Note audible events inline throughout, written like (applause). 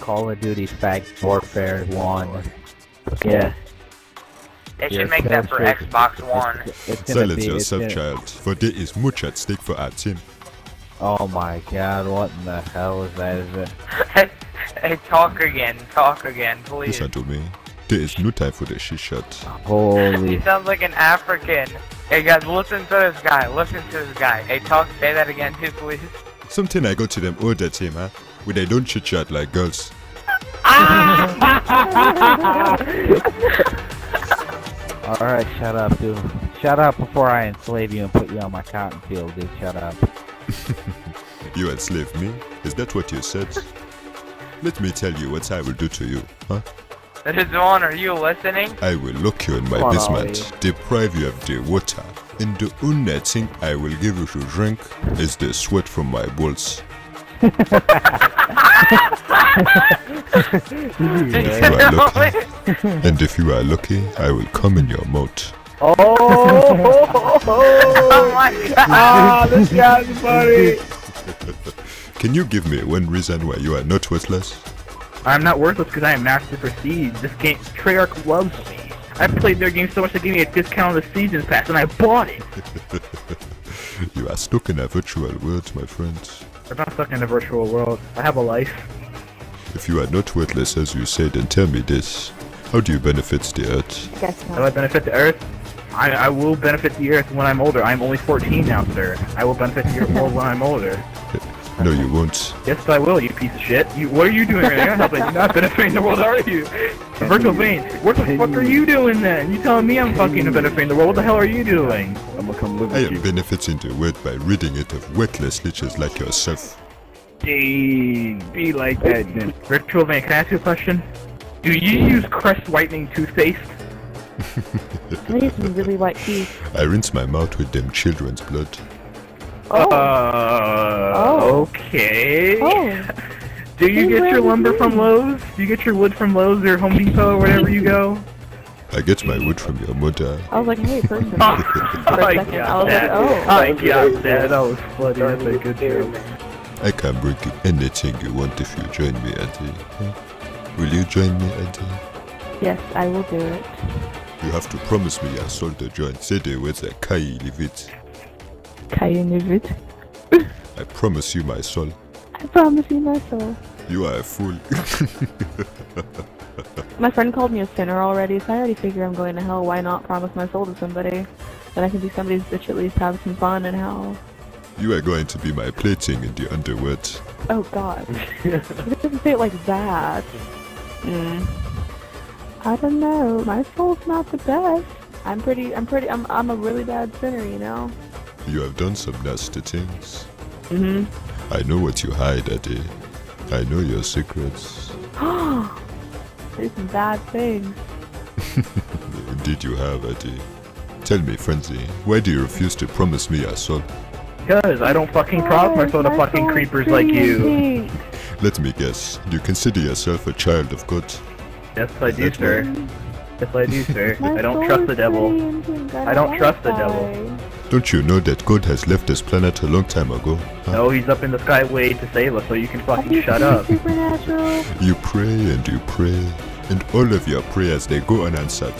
Call of Duty Fag Warfare 1. Yeah. They should make that for Xbox One. It's, it's Silence be, yourself, gonna- child, for there is much at stake for our team. Oh my god, what in the hell is that? Is it? hey, (laughs) hey, talk again, talk again, please. Listen to me. There is no time for the shit shot. Holy (laughs) He sounds like an African. Hey guys, listen to this guy. Listen to this guy. Hey, talk. Say that again, too, please. Something I go to them all the time, huh? Where they don't chit chat like girls. (laughs) Alright, shut up, dude. Shut up before I enslave you and put you on my cotton field, dude. Shut up. (laughs) You enslave me? Is that what you said? Let me tell you what I will do to you, huh? Rizwan, are you listening? I will lock you in my Come on, basement, deprive you of the water, and the only thing I will give you to drink is the sweat from my balls. (laughs) If you are (laughs) lucky, and if you are lucky, I will come in your mouth. Oh! oh my god! ah, this guy's funny! (laughs) Can you give me one reason why you are not worthless? I'm not worthless because I am Master Prestige. This game, Treyarch loves me. I played their game so much they gave me a discount on the Seasons Pass, and I bought it. (laughs) You are stuck in a virtual world, my friend. I'm not stuck in a virtual world. I have a life. If you are not worthless as you say, then tell me this. How do you benefit the earth? Guess How do I benefit the Earth? I, I will benefit the Earth when I'm older. I'm only 14 now, sir. I will benefit the Earth more when I'm older. No, you won't. Yes, I will, you piece of shit. You, what are you doing right now? You're not, you're not benefiting the world, are you? Virtually Vain, what the fuck are you doing then? You telling me I'm fucking benefiting the world? What the hell are you doing? I'm gonna come live I with am you. benefiting the world by ridding it of worthless leeches like yourself. Dang, be like that, then. Virtually Vain, can I ask you a question? Do you use Crest Whitening toothpaste? (laughs) I use some really white teeth. I rinse my mouth with them children's blood. Oh. Uh, Oh. okay. oh. (laughs) Do you Hey, get your lumber did from Lowe's? Do you get your wood from Lowe's or Home Depot or wherever you go? (laughs) I get my wood from your mother. I was like, hey, person. Oh, For a I second, I got was that. like, oh. I got that. That was funny. That's a good joke. I can bring you anything you want if you join me, Eddie. Huh? Will you join me, Eddie? Yes, I will do it. You have to promise me your soul to join. Say the words like Kai leave it. Kayanivit. I promise you my soul. I promise you my soul. You are a fool. (laughs) My friend called me a sinner already, so I already figure I'm going to hell. Why not promise my soul to somebody? Then I can be somebody's bitch at least have some fun in hell. you are going to be my plaything in the underworld. Oh god. (laughs) it doesn't say it like that. Mm. I don't know. My soul's not the best. I'm pretty, I'm pretty, I'm, I'm a really bad sinner, you know? You have done some nasty things. Mm-hmm. I know what you hide, Eddie. I know your secrets. (gasps) There's some bad things. (laughs) Indeed you have, Eddie. Tell me, Frenzy, why do you refuse to promise me a soul? Because I don't fucking promise my soul to My fucking creepers like you. Let me guess, do you consider yourself a child of God. Yes, I do, That's sir. Yes, I do, sir. (laughs) My I don't trust the devil. pretty and pink. I don't trust the devil. Die. Don't you know that God has left this planet a long time ago? Huh? No, he's up in the sky waiting to save us, so you can fucking shut up. Supernatural. You pray and you pray, and all of your prayers they go unanswered.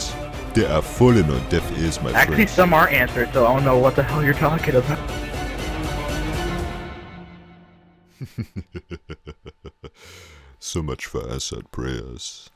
They are falling on deaf ears, my Actually, friends. some are answered, so I don't know what the hell you're talking about. (laughs) so much for answered prayers.